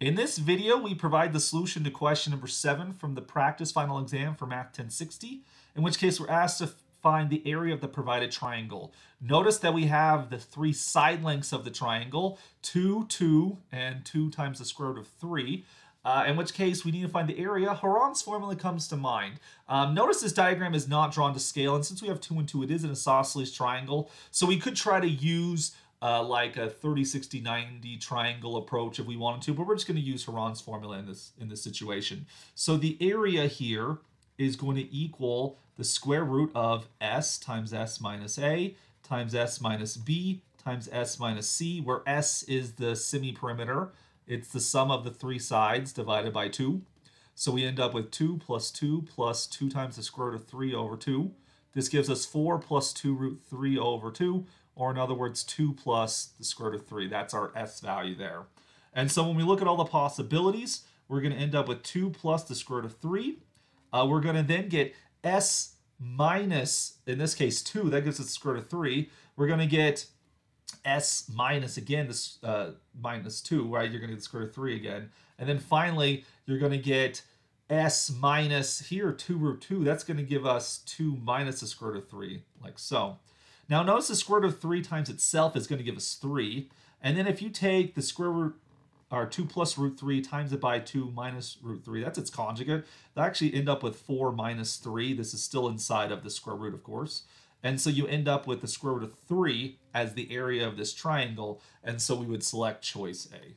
In this video, we provide the solution to question number 7 from the practice final exam for Math 1060, in which case we're asked to find the area of the provided triangle. Notice that we have the three side lengths of the triangle, 2, 2, and 2 times the square root of 3. Uh, in which case we need to find the area. Heron's formula comes to mind. Um, notice this diagram is not drawn to scale, and since we have 2 and 2, it is an isosceles triangle, so we could try to use uh, like a 30, 60, 90 triangle approach if we wanted to, but we're just going to use Heron's formula in this, in this situation. So the area here is going to equal the square root of s times s minus a times s minus b times s minus c, where s is the semi-perimeter. It's the sum of the three sides divided by 2. So we end up with 2 plus 2 plus 2 times the square root of 3 over 2. This gives us 4 plus 2 root 3 over 2, or in other words, 2 plus the square root of 3. That's our s value there. And so when we look at all the possibilities, we're going to end up with 2 plus the square root of 3. Uh, we're going to then get s minus, in this case, 2. That gives us the square root of 3. We're going to get s minus, again, this uh, minus 2, right? You're going to get the square root of 3 again. And then finally, you're going to get s minus here, 2 root 2. That's going to give us 2 minus the square root of 3, like so. Now notice the square root of 3 times itself is going to give us 3. And then if you take the square root, or 2 plus root 3 times it by 2 minus root 3, that's its conjugate, they actually end up with 4 minus 3. This is still inside of the square root, of course. And so you end up with the square root of 3 as the area of this triangle, and so we would select choice A.